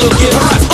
look at her.